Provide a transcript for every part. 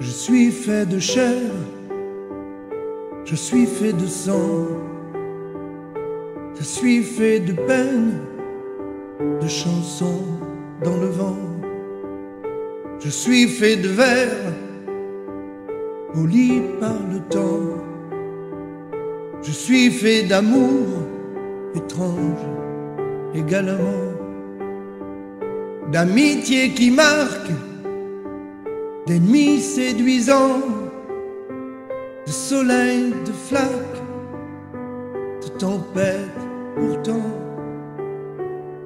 Je suis fait de chair, je suis fait de sang, je suis fait de peine, de chansons dans le vent. Je suis fait de verre, poli par le temps. Je suis fait d'amour étrange également, d'amitié qui marque, d'ennemis séduisants, de soleil, de flaques, de tempête pourtant.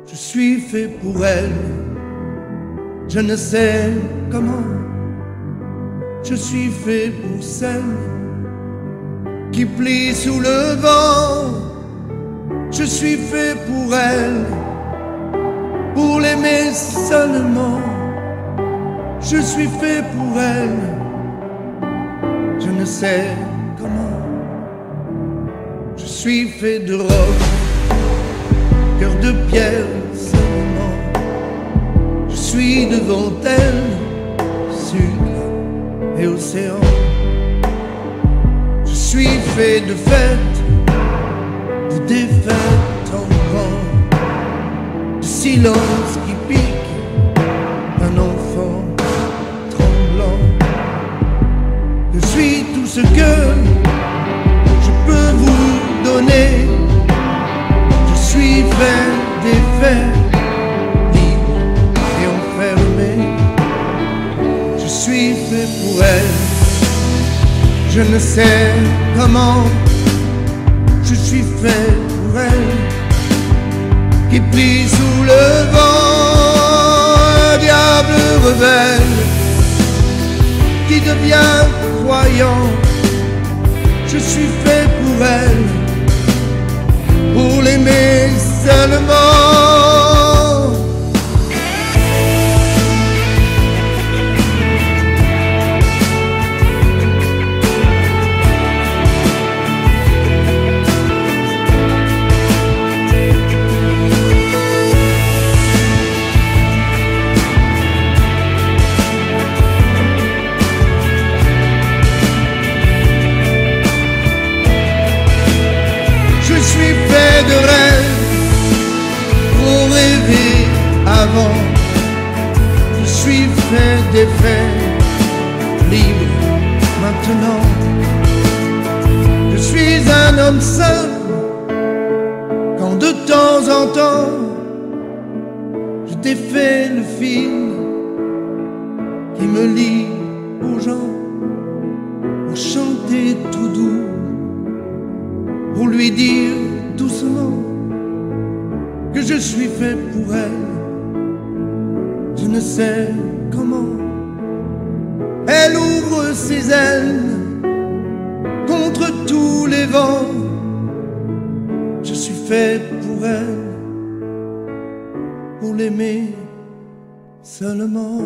Je suis fait pour elle, je ne sais comment. Je suis fait pour celle qui plie sous le vent. Je suis fait pour elle, pour l'aimer seulement. Je suis fait pour elle, je ne sais comment. Je suis fait de roc, cœur de pierre seulement. Je suis devant elle, sucre et océan. Je suis fait de fêtes, de défaites en grand, de silence qui Je suis tout ce que je peux vous donner. Je suis fait des faits, et enfermé. Je suis fait pour elle. Je ne sais comment. Je suis fait pour elle. Qui plie sous le vent, un diable rebelle. Qui devient Je suis fait pour elle. Je suis fait des faits libre maintenant. Je suis un homme simple quand de temps en temps je t'ai fait le fil qui me lie aux gens pour chanter tout doux pour lui dire doucement que je suis fait pour elle. Ne sais comment. Elle ouvre ses ailes contre tous les vents. Je suis fait pour elle, pour l'aimer seulement.